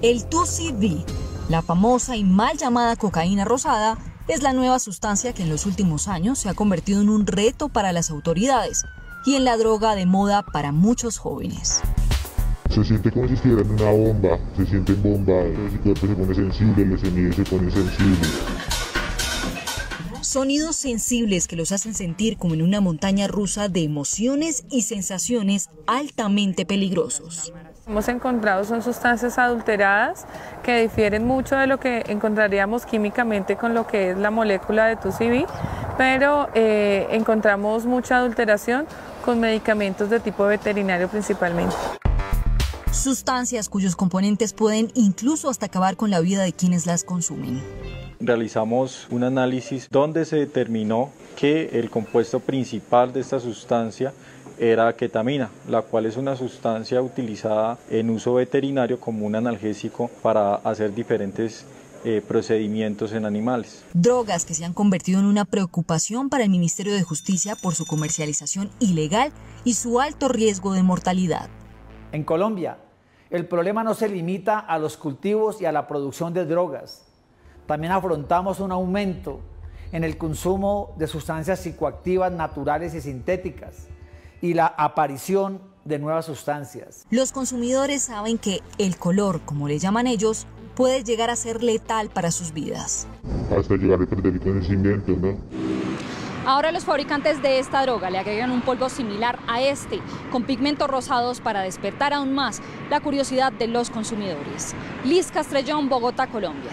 El 2CB, la famosa y mal llamada cocaína rosada, es la nueva sustancia que en los últimos años se ha convertido en un reto para las autoridades y en la droga de moda para muchos jóvenes. Se siente como si estuviera en una bomba, se siente en bomba, el cuerpo se pone sensible, el sonido se pone sensible. Sonidos sensibles que los hacen sentir como en una montaña rusa de emociones y sensaciones altamente peligrosos. Hemos encontrado son sustancias adulteradas que difieren mucho de lo que encontraríamos químicamente con lo que es la molécula de 2CB, pero eh, encontramos mucha adulteración con medicamentos de tipo veterinario principalmente. Sustancias cuyos componentes pueden incluso hasta acabar con la vida de quienes las consumen. Realizamos un análisis donde se determinó que el compuesto principal de esta sustancia era ketamina, la cual es una sustancia utilizada en uso veterinario como un analgésico para hacer diferentes eh, procedimientos en animales. Drogas que se han convertido en una preocupación para el Ministerio de Justicia por su comercialización ilegal y su alto riesgo de mortalidad. En Colombia, el problema no se limita a los cultivos y a la producción de drogas. También afrontamos un aumento en el consumo de sustancias psicoactivas naturales y sintéticas y la aparición de nuevas sustancias. Los consumidores saben que el color, como le llaman ellos, puede llegar a ser letal para sus vidas. Hasta llegar a perder el conocimiento, ¿no? Ahora los fabricantes de esta droga le agregan un polvo similar a este, con pigmentos rosados para despertar aún más la curiosidad de los consumidores. Liz Castrellón, Bogotá, Colombia.